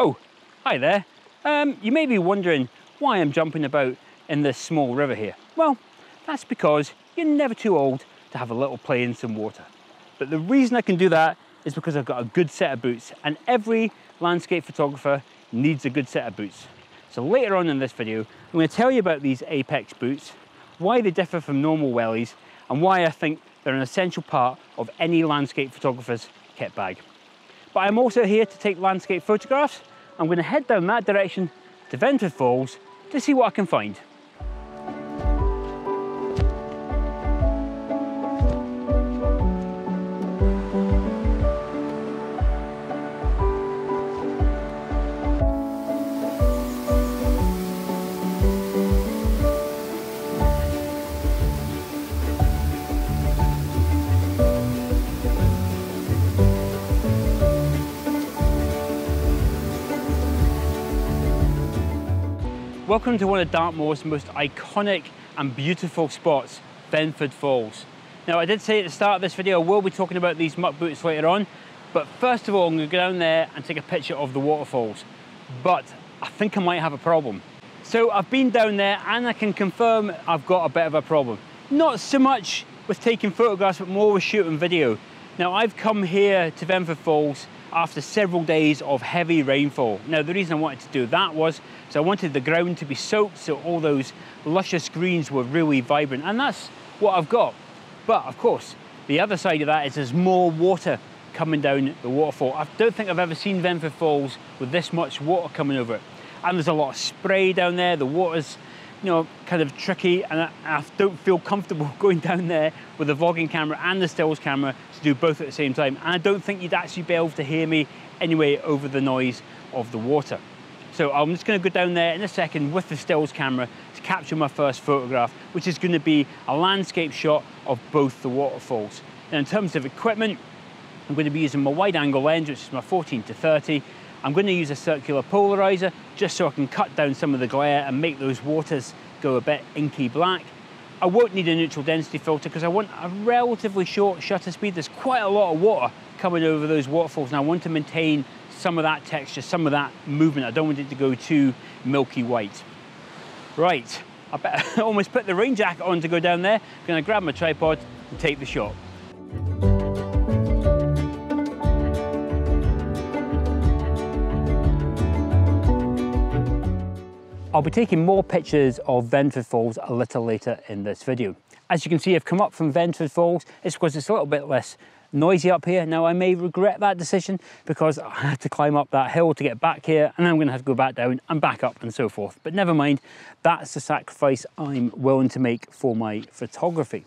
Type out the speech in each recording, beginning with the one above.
Oh, hi there. Um, you may be wondering why I'm jumping about in this small river here. Well, that's because you're never too old to have a little play in some water. But the reason I can do that is because I've got a good set of boots and every landscape photographer needs a good set of boots. So later on in this video, I'm going to tell you about these Apex boots, why they differ from normal wellies, and why I think they're an essential part of any landscape photographer's kit bag. But I'm also here to take landscape photographs. I'm going to head down that direction to Venford Falls to see what I can find. Welcome to one of Dartmoor's most iconic and beautiful spots, Venford Falls. Now I did say at the start of this video I will be talking about these muck boots later on, but first of all I'm going to go down there and take a picture of the waterfalls. But I think I might have a problem. So I've been down there and I can confirm I've got a bit of a problem. Not so much with taking photographs but more with shooting video. Now I've come here to Venford Falls after several days of heavy rainfall. Now the reason I wanted to do that was so I wanted the ground to be soaked so all those luscious greens were really vibrant and that's what I've got. But of course, the other side of that is there's more water coming down the waterfall. I don't think I've ever seen Venford Falls with this much water coming over it. And there's a lot of spray down there. The water's you know, kind of tricky and I, I, don't feel comfortable going down there with the vlogging camera and the stills camera to do both at the same time. And I don't think you'd actually be able to hear me anyway over the noise of the water. So I'm just gonna go down there in a second with the stills camera to capture my first photograph, which is gonna be a landscape shot of both the waterfalls. Now in terms of equipment, I'm gonna be using my wide angle lens, which is my 14 to 30, I'm going to use a circular polarizer just so I can cut down some of the glare and make those waters go a bit inky black. I won't need a neutral density filter because I want a relatively short shutter speed. There's quite a lot of water coming over those waterfalls and I want to maintain some of that texture, some of that movement. I don't want it to go too milky white. Right, I better almost put the rain jacket on to go down there. I'm gonna grab my tripod and take the shot. I'll be taking more pictures of Venford Falls a little later in this video. As you can see, I've come up from Venford Falls. It's because it's a little bit less noisy up here. Now, I may regret that decision because I had to climb up that hill to get back here and I'm going to have to go back down and back up and so forth. But never mind, that's the sacrifice I'm willing to make for my photography.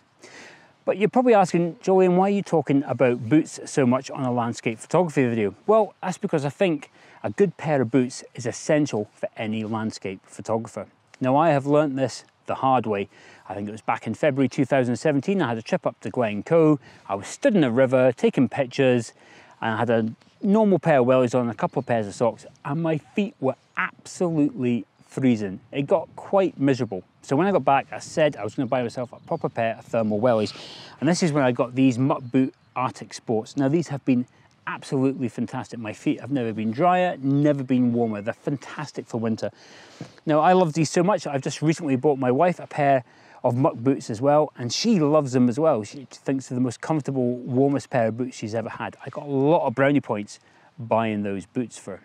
But you're probably asking, Julian, why are you talking about boots so much on a landscape photography video? Well, that's because I think a good pair of boots is essential for any landscape photographer. Now I have learnt this the hard way. I think it was back in February 2017, I had a trip up to Glencoe. I was stood in a river taking pictures and I had a normal pair of wellies on, a couple of pairs of socks and my feet were absolutely freezing. It got quite miserable. So when I got back, I said I was gonna buy myself a proper pair of thermal wellies. And this is when I got these Muck Boot Arctic Sports. Now these have been absolutely fantastic. My feet have never been drier, never been warmer. They're fantastic for winter. Now, I love these so much, I've just recently bought my wife a pair of muck boots as well, and she loves them as well. She thinks they're the most comfortable, warmest pair of boots she's ever had. I got a lot of brownie points buying those boots for.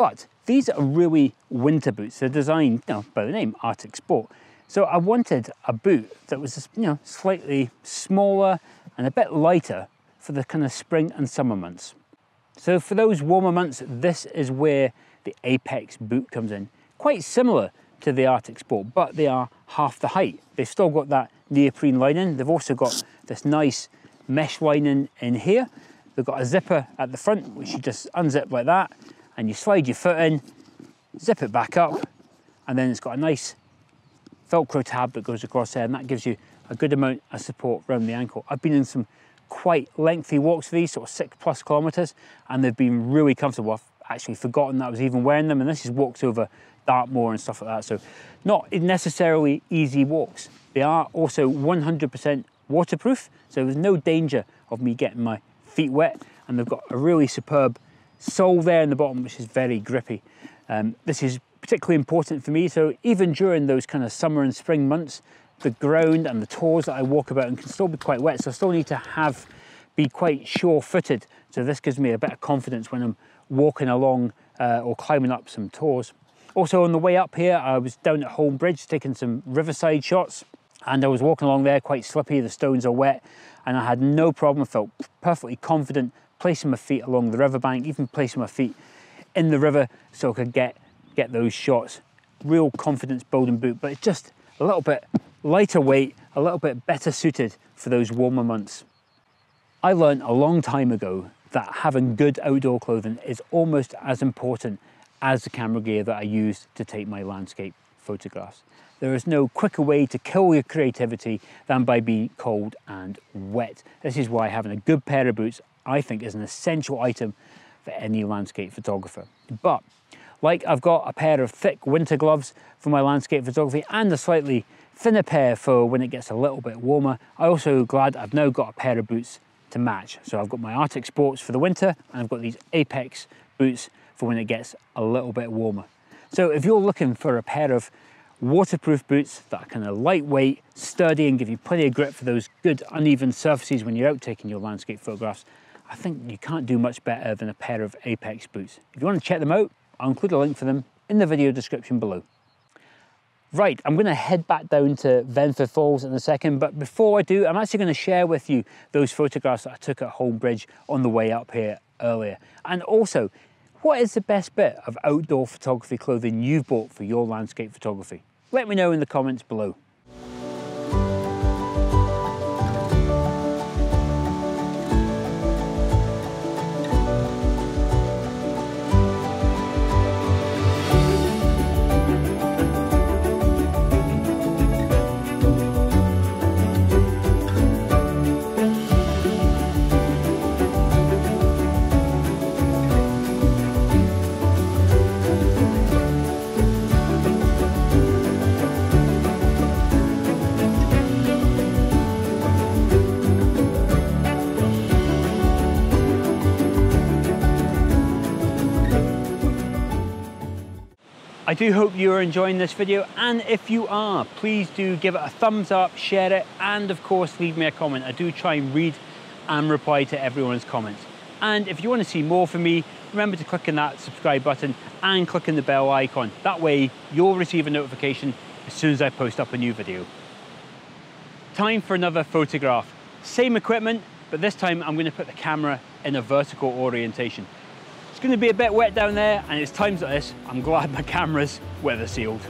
But these are really winter boots. They're designed you know, by the name Arctic Sport. So I wanted a boot that was you know, slightly smaller and a bit lighter for the kind of spring and summer months. So for those warmer months, this is where the Apex boot comes in. Quite similar to the Arctic Sport, but they are half the height. They've still got that neoprene lining. They've also got this nice mesh lining in here. They've got a zipper at the front, which you just unzip like that, and you slide your foot in, zip it back up, and then it's got a nice Velcro tab that goes across there, and that gives you a good amount of support around the ankle. I've been in some quite lengthy walks for these, sort of six plus kilometers, and they've been really comfortable. I've actually forgotten that I was even wearing them, and this is walks over Dartmoor and stuff like that. So not necessarily easy walks. They are also 100% waterproof, so there's no danger of me getting my feet wet, and they've got a really superb sole there in the bottom, which is very grippy. Um, this is particularly important for me. So even during those kind of summer and spring months, the ground and the tors that I walk about and can still be quite wet. So I still need to have, be quite sure-footed. So this gives me a bit of confidence when I'm walking along uh, or climbing up some tors. Also on the way up here, I was down at Holne Bridge taking some riverside shots and I was walking along there quite slippy, the stones are wet and I had no problem, felt perfectly confident placing my feet along the riverbank, even placing my feet in the river so I could get, get those shots. Real confidence building boot, but it's just a little bit lighter weight, a little bit better suited for those warmer months. I learned a long time ago that having good outdoor clothing is almost as important as the camera gear that I use to take my landscape photographs. There is no quicker way to kill your creativity than by being cold and wet. This is why having a good pair of boots, I think, is an essential item for any landscape photographer. But like I've got a pair of thick winter gloves for my landscape photography and a slightly thinner pair for when it gets a little bit warmer. I also glad I've now got a pair of boots to match. So I've got my Arctic Sports for the winter and I've got these Apex boots for when it gets a little bit warmer. So if you're looking for a pair of waterproof boots that are kind of lightweight, sturdy and give you plenty of grip for those good uneven surfaces when you're out taking your landscape photographs, I think you can't do much better than a pair of Apex boots. If you want to check them out, I'll include a link for them in the video description below. Right, I'm gonna head back down to Venford Falls in a second, but before I do, I'm actually gonna share with you those photographs that I took at Holne Bridge on the way up here earlier. And also, what is the best bit of outdoor photography clothing you've bought for your landscape photography? Let me know in the comments below. I do hope you are enjoying this video and if you are, please do give it a thumbs up, share it and of course leave me a comment. I do try and read and reply to everyone's comments. And if you want to see more from me, remember to click on that subscribe button and click on the bell icon. That way you'll receive a notification as soon as I post up a new video. Time for another photograph. Same equipment, but this time I'm going to put the camera in a vertical orientation. It's going to be a bit wet down there and it's times like this I'm glad my camera's weather sealed.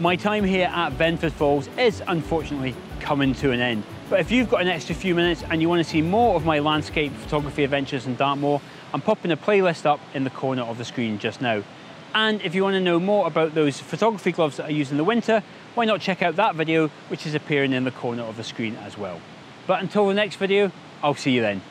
My time here at Venford Falls is unfortunately coming to an end. But if you've got an extra few minutes and you want to see more of my landscape photography adventures in Dartmoor, I'm popping a playlist up in the corner of the screen just now. And if you want to know more about those photography gloves that I use in the winter, why not check out that video, which is appearing in the corner of the screen as well. But until the next video, I'll see you then.